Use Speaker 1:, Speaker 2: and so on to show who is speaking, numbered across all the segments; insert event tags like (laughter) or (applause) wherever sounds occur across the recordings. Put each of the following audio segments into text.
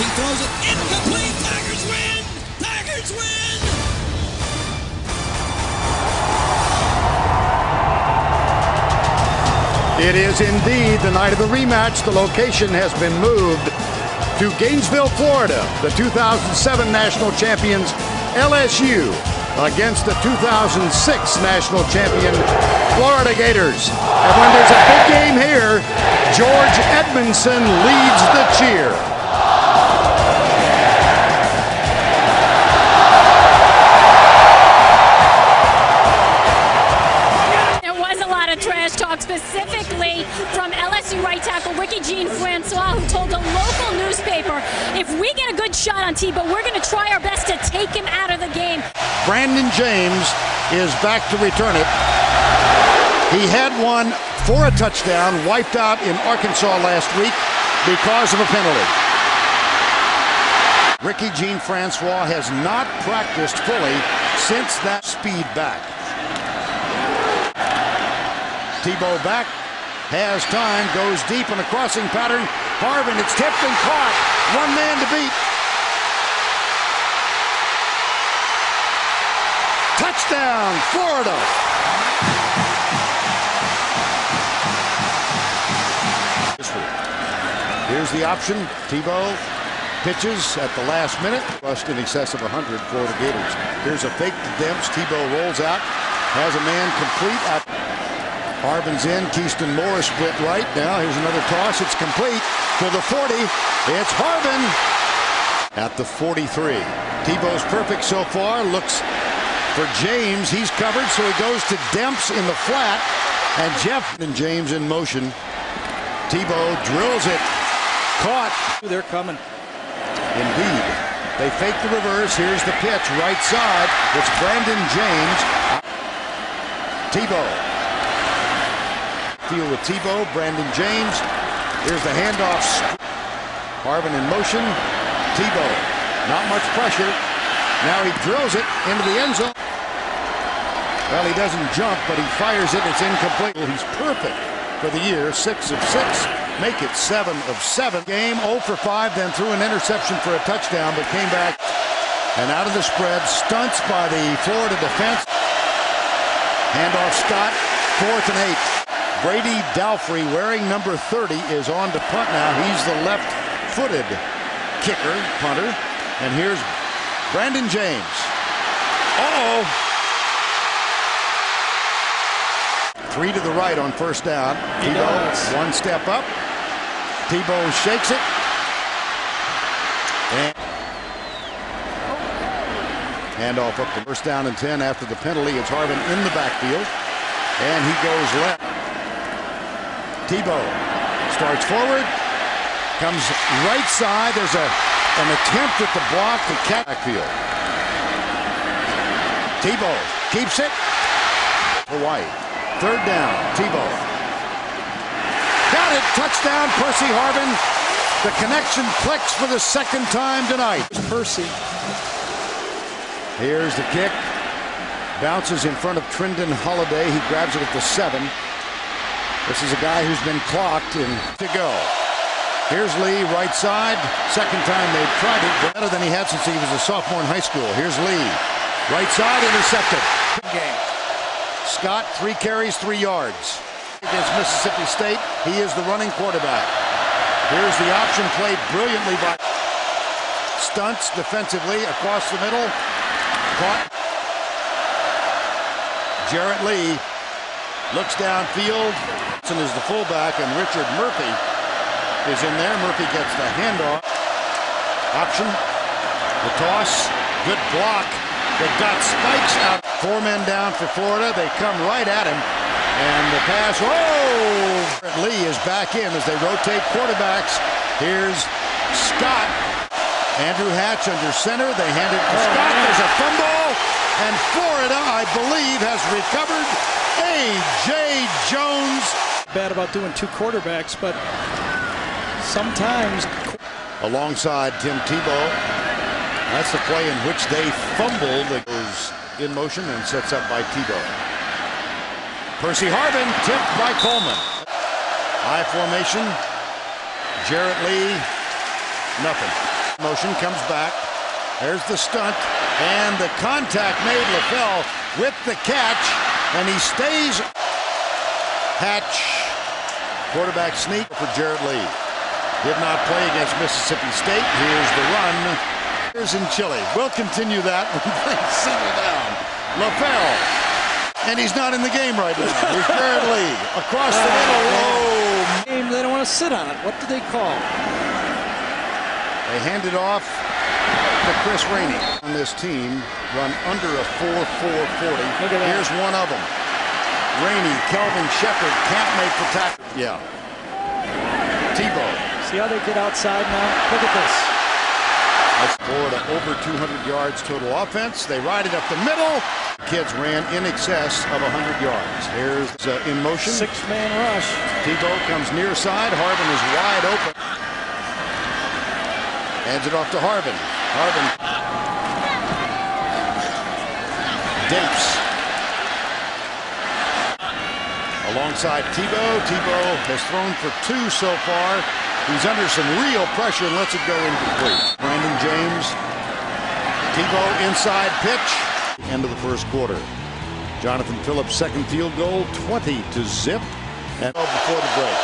Speaker 1: He throws it incomplete. Win. Win.
Speaker 2: It is indeed the night of the rematch. The location has been moved to Gainesville, Florida. The 2007 national champions LSU against the 2006 national champion Florida Gators. And when there's a big game here, George Edmondson leads the cheer.
Speaker 3: Good shot on Tebow, we're going to try our best to take him out of the game.
Speaker 2: Brandon James is back to return it. He had one for a touchdown, wiped out in Arkansas last week because of a penalty. Ricky Jean Francois has not practiced fully since that speed back. Tebow back, has time, goes deep in a crossing pattern. Harvin, it's tipped and caught. One man to beat. Touchdown, Florida. Here's the option. Tebow pitches at the last minute. Rushed in excess of 100 for the Gators. Here's a fake to Demps. Tebow rolls out. Has a man complete. Out. Harvin's in. Kestahn Moore split right. Now here's another toss. It's complete to the 40. It's Harvin at the 43. Tebow's perfect so far. Looks for James. He's covered, so he goes to Demps in the flat. And Jeff and James in motion. Tebow drills it. Caught.
Speaker 4: They're coming.
Speaker 2: Indeed. They fake the reverse. Here's the pitch. Right side. It's Brandon James. Tebow. Field with Tebow. Brandon James. Here's the handoff. Harvin in motion. Tebow. Not much pressure. Now he drills it into the end zone. Well, he doesn't jump, but he fires it. It's incomplete. He's perfect for the year. Six of six. Make it seven of seven. Game 0 for 5, then threw an interception for a touchdown, but came back and out of the spread. Stunts by the Florida defense. Handoff Scott. Fourth and eight. Brady Dalfrey, wearing number 30, is on to punt now. He's the left-footed kicker, punter. And here's Brandon James. Uh-oh. Three to the right on first down.
Speaker 4: He
Speaker 2: Tebow,
Speaker 4: does.
Speaker 2: one step up. Tebow shakes it. And handoff up to first down and 10 after the penalty. It's Harvin in the backfield. And he goes left. Tebow starts forward. Comes right side. There's a an attempt at the block to catch backfield. Tebow keeps it. Hawaii. Third down. Tebow. Got it. Touchdown, Percy Harvin. The connection clicks for the second time tonight.
Speaker 4: Percy.
Speaker 2: Here's the kick. Bounces in front of Trindon Holliday. He grabs it at the seven. This is a guy who's been clocked and to go. Here's Lee, right side. Second time they've tried it. Better than he had since he was a sophomore in high school. Here's Lee. Right side, intercepted.
Speaker 4: Game.
Speaker 2: Scott, three carries, three yards. Against Mississippi State, he is the running quarterback. Here's the option played brilliantly by Stunts defensively across the middle. Caught. Jarrett Lee looks downfield. Johnson is the fullback, and Richard Murphy is in there. Murphy gets the handoff. Option. The toss. Good block. They've got spikes out. Four men down for Florida. They come right at him. And the pass. Whoa! Lee is back in as they rotate quarterbacks. Here's Scott. Andrew Hatch under center. They hand it to oh, Scott. There's a fumble. And Florida, I believe, has recovered A.J. Jones.
Speaker 4: Bad about doing two quarterbacks, but sometimes
Speaker 2: alongside Tim Tebow. That's the play in which they fumble That goes in motion and sets up by Tebow. Percy Harvin tipped by Coleman. High formation. Jarrett Lee. Nothing. Motion comes back. There's the stunt. And the contact made LaFell with the catch. And he stays. Hatch. Quarterback sneak for Jarrett Lee. Did not play against Mississippi State. Here's the run. Here's in Chile. We'll continue that when things settle down. LaFell. And he's not in the game right now. Here's Jarrett Lee. Across the middle. Oh,
Speaker 4: oh. they don't want to sit on it. What do they call?
Speaker 2: They hand it off to Chris Rainey. On this team, run under a 4-4-40.
Speaker 4: Look at that.
Speaker 2: Here's one of them. Rainey, Kelvin Sheppard can't make the tackle. Yeah. Tebow.
Speaker 4: See how they get outside now? Look at this.
Speaker 2: That's Florida over 200 yards total offense. They ride it up the middle. Kids ran in excess of 100 yards. Here's uh, in motion.
Speaker 4: Six-man rush.
Speaker 2: Tebow comes near side. Harvin is wide open. Hands it off to Harvin. Harvin. Demps. Alongside Tebow. Tebow has thrown for two so far. He's under some real pressure and lets it go incomplete. Brandon James. Tebow inside pitch. End of the first quarter. Jonathan Phillips second field goal, 20 to zip. And oh, before the break.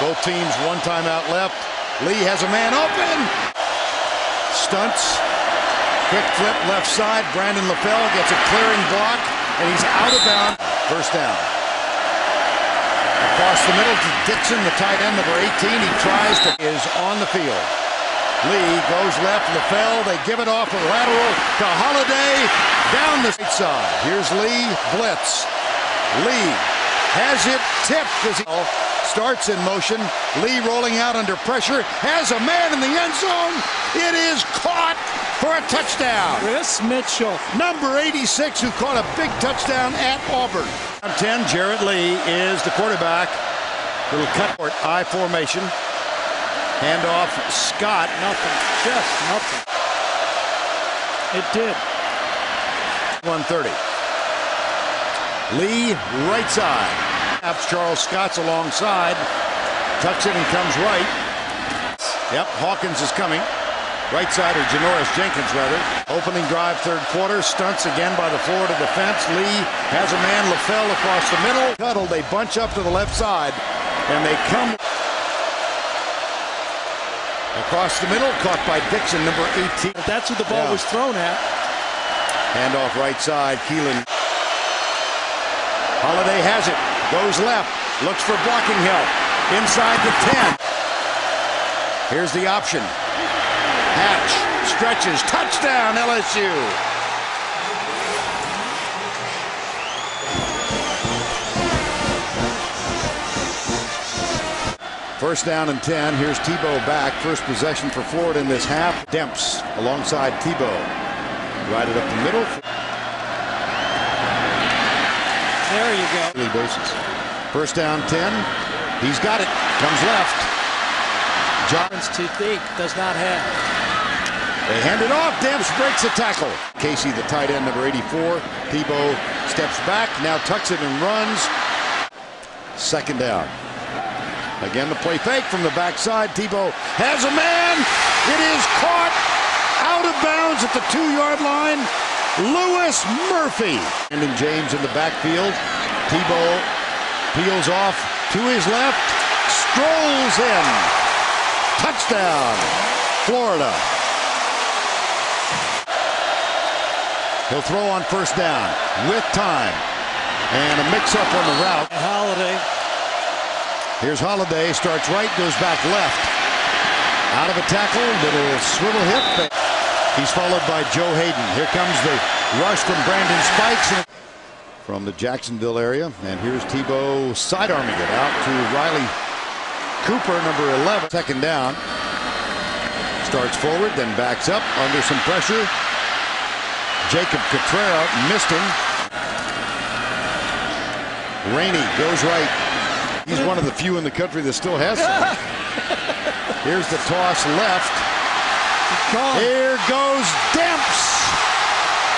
Speaker 2: Both teams one timeout left. Lee has a man open. Stunts. Quick flip left side. Brandon LaFell gets a clearing block, and he's out of bounds. First down. Across the middle to Dickson, the tight end, number 18. He tries to is on the field. Lee goes left. LaFell, they give it off a lateral to Holliday down the right side. Here's Lee, blitz. Lee has it tipped as he starts in motion. Lee rolling out under pressure, has a man in the end zone. It is caught for a touchdown.
Speaker 4: Chris Mitchell.
Speaker 2: Number 86 who caught a big touchdown at Auburn. On 10, Jarrett Lee is the quarterback. Little cut court I formation. Handoff Scott.
Speaker 4: Nothing. Just nothing. It did.
Speaker 2: 130. Lee, right side. Charles Scott's alongside. Tucks it and comes right. Yep, Hawkins is coming. Right side, or Janoris Jenkins, rather. Opening drive, third quarter. Stunts again by the Florida defense. Lee has a man, LaFell across the middle. Cuddle, they bunch up to the left side, and they come across the middle. Caught by Dickson, number 18.
Speaker 4: But that's who the ball
Speaker 2: Yeah.
Speaker 4: was thrown at.
Speaker 2: Handoff right side, Keiland. Holliday has it, goes left, looks for blocking help. Inside the 10. Here's the option. Hatch stretches, touchdown LSU. First down and 10. Here's Tebow back. First possession for Florida in this half. Demps alongside Tebow. Right it up the middle.
Speaker 4: There you go.
Speaker 2: basis. First down 10. He's got it. Comes left. Johns.
Speaker 4: To think does not have.
Speaker 2: They hand it off. Demps breaks a tackle. Casey, the tight end, number 84. Tebow steps back. Now tucks it and runs. Second down. Again, the play fake from the backside. Tebow has a man. It is caught out of bounds at the two-yard line. Louis Murphy. And James in the backfield. Tebow peels off to his left. Strolls in. Touchdown. Florida. He'll throw on first down with time. And a mix-up on the route.
Speaker 4: Holliday.
Speaker 2: Here's Holliday, starts right, goes back left. Out of a tackle, little swivel hip. He's followed by Joe Haden. Here comes the rush from Brandon Spikes from the Jacksonville area. And here's Tebow sidearming it out to Riley Cooper, number 11. Second down. Starts forward, then backs up under some pressure. Jacob Cutrera missed him. Rainey goes right. He's one of the few in the country that still has some. (laughs) Here's the toss left. Here goes Demps.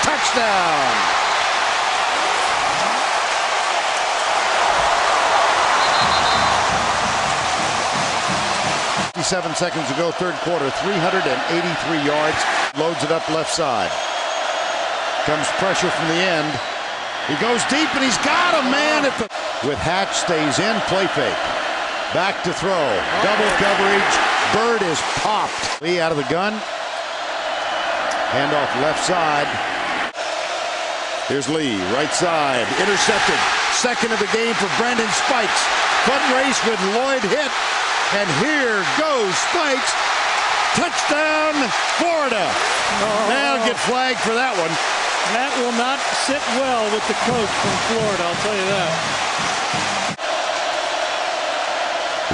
Speaker 2: Touchdown. 37 seconds to go, third quarter, 383 yards. Loads it up left side. Comes pressure from the end. He goes deep and he's got a man at the. With Hatch stays in, play fake. Back to throw. Double coverage. Byrd is popped. Lee out of the gun. Handoff left side. Here's Lee, right side. Intercepted. Second of the game for Brandon Spikes. Front race with Lloyd hit. And here goes Spikes. Touchdown, Florida. They'll get flagged for that one.
Speaker 4: That will not sit well with the coach from Florida, I'll tell you that.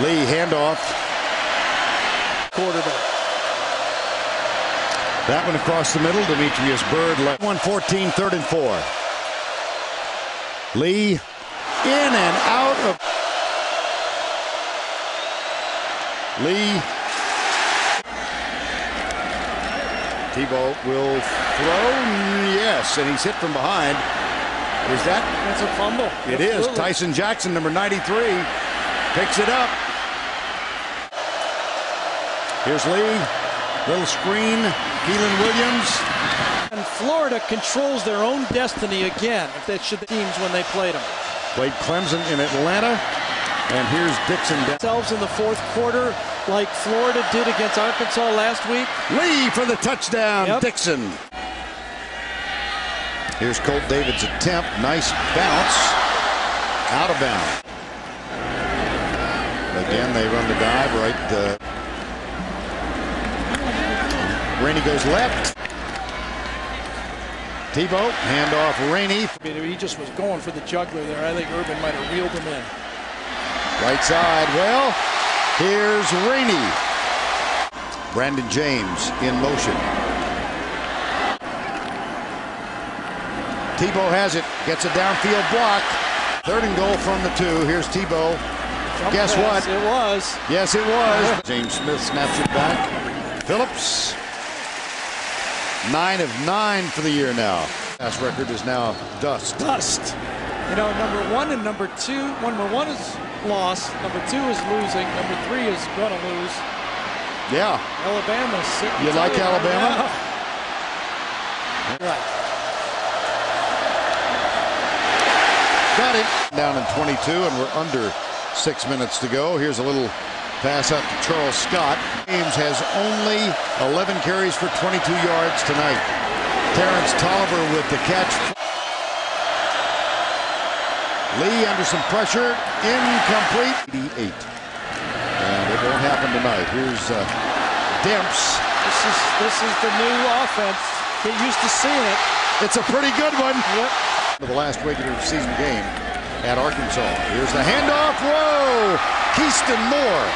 Speaker 2: Lee handoff.
Speaker 4: Quarterback.
Speaker 2: That one across the middle. Demetrius Byrd left. 114, third and four. Lee in and out of. Lee. Tebow will throw. Yes, and he's hit from behind. Is that?
Speaker 4: That's a fumble.
Speaker 2: It is. Tyson Jackson, number 93, picks it up. Here's Lee. Little screen. Keiland Williams.
Speaker 4: And Florida controls their own destiny again, if that should be teams when they played them.
Speaker 2: Played Clemson in Atlanta. And here's Dickson.
Speaker 4: Themselves in the fourth quarter, like Florida did against Arkansas last week.
Speaker 2: Lee for the touchdown.
Speaker 4: Yep.
Speaker 2: Dickson. Here's Colt David's attempt. Nice bounce. Out of bounds. Again, they run the dive right. Uh, Rainey goes left. Tebow, handoff Rainey.
Speaker 4: I mean, he just was going for the juggler there. I think Urban might have reeled him in.
Speaker 2: Right side. Well, here's Rainey. Brandon James in motion. Tebow has it. Gets a downfield block. Third and goal from the two. Here's Tebow.
Speaker 4: Jump
Speaker 2: Guess
Speaker 4: pass,
Speaker 2: what?
Speaker 4: It was.
Speaker 2: Yes, it was. (laughs) James Smith snaps it back. Phillips. Nine of nine for the year now. Pass record is now dust.
Speaker 4: Dust. You know, number one and number two. Number one is lost. Number two is losing. Number three is going to lose.
Speaker 2: Yeah.
Speaker 4: Alabama.
Speaker 2: You like. Alabama?
Speaker 4: Yeah. (laughs) Right.
Speaker 2: Got it. Down in 22, and we're under six minutes to go. Here's a little pass up to Charles Scott. James has only 11 carries for 22 yards tonight. Terrance Toliver with the catch. Lee under some pressure. Incomplete. 88. And it won't happen tonight. Here's uh, Demps.
Speaker 4: This is this is the new offense. Get used to seeing it.
Speaker 2: It's a pretty good one.
Speaker 4: Yep.
Speaker 2: For the last regular season game at Arkansas. Here's the handoff. Whoa! Kestahn Moore.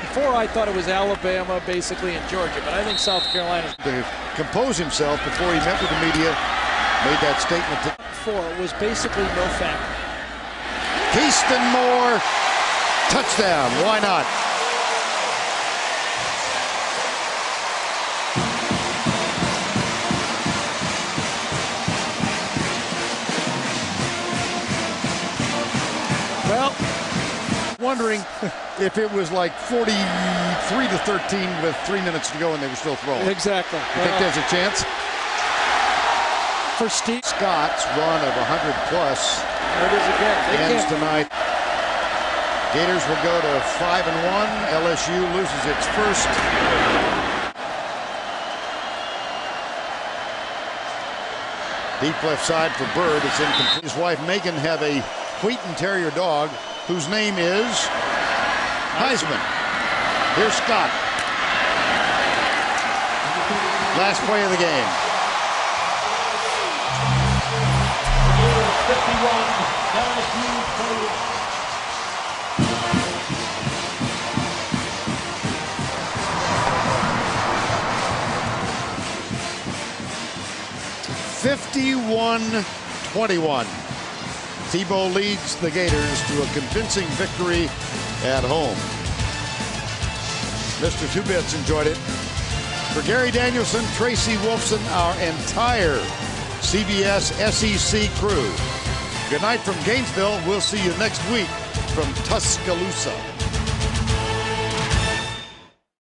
Speaker 4: Before I thought it was Alabama, basically, and Georgia, but I think South Carolina
Speaker 2: To compose himself before he met with the media, made that statement to
Speaker 4: four was basically no factor.
Speaker 2: Kestahn Moore. Touchdown. Why not?
Speaker 4: Wondering (laughs)
Speaker 2: If it was like 43 to 13 with three minutes to go and they were still throwing.
Speaker 4: Exactly.
Speaker 2: You
Speaker 4: think
Speaker 2: there's a chance?
Speaker 4: for Steve,
Speaker 2: Scott's run of 100 plus
Speaker 4: there it is again. They
Speaker 2: ends
Speaker 4: can't-
Speaker 2: tonight. Gators will go to 5 and 1. LSU loses its first. Deep left side for Byrd. It's incomplete. His wife Megan have a Wheaten Terrier dog whose name is Heisman. Here's Scott. Last play of the game. 51-21. Tebow leads the Gators to a convincing victory at home. Mr. Two Bits enjoyed it. For Gary Danielson, Tracy Wolfson, our entire CBS SEC crew. Good night from Gainesville. We'll see you next week from Tuscaloosa.